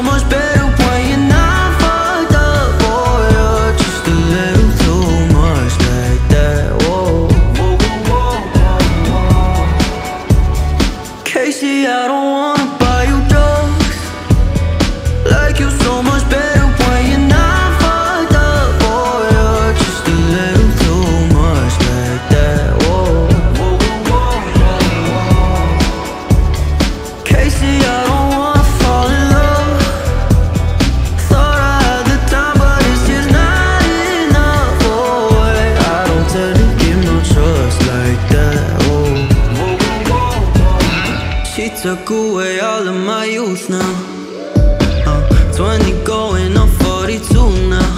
so much better took away all of my youth now. Uh, 20 going on 42 now.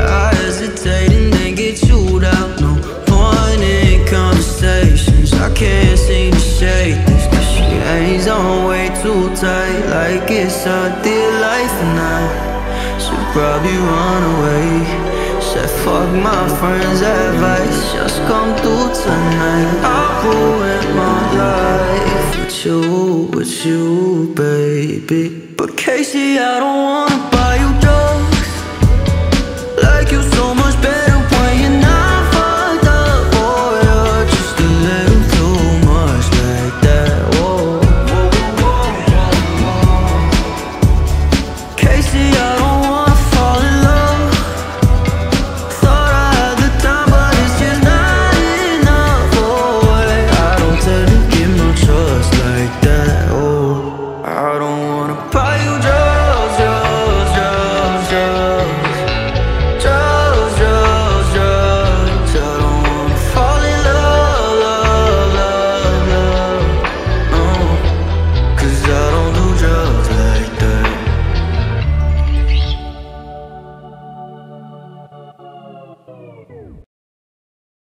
I hesitate and then get chewed out. No point in conversations. I can't seem to shake this. Cause she hangs on way too tight. Like it's her dear life and I should probably run away. Said fuck my friends' advice. Just come through tonight. I with you, with you, baby. But Casey, I don't wanna buy you drugs. Like you so much better